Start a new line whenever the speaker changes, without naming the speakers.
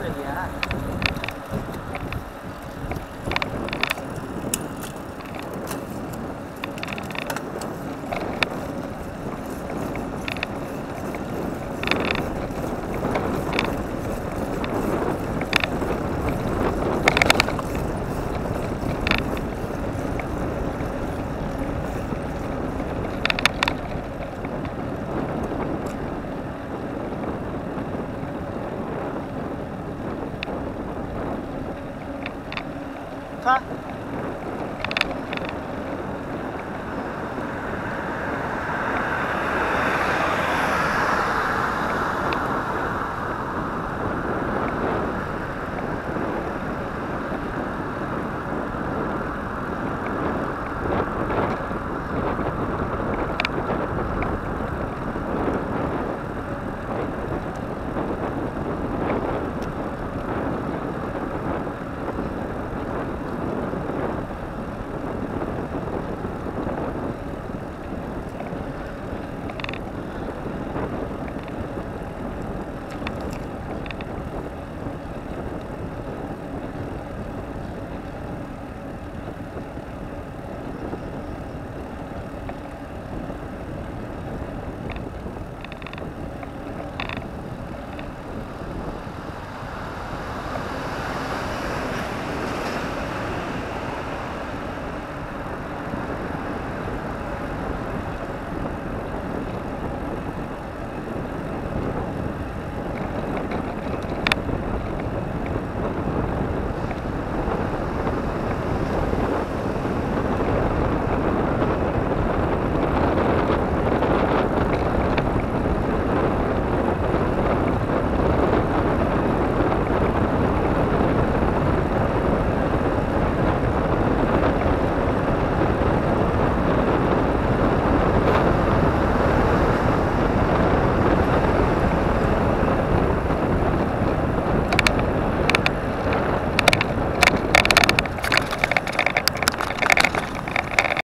对呀。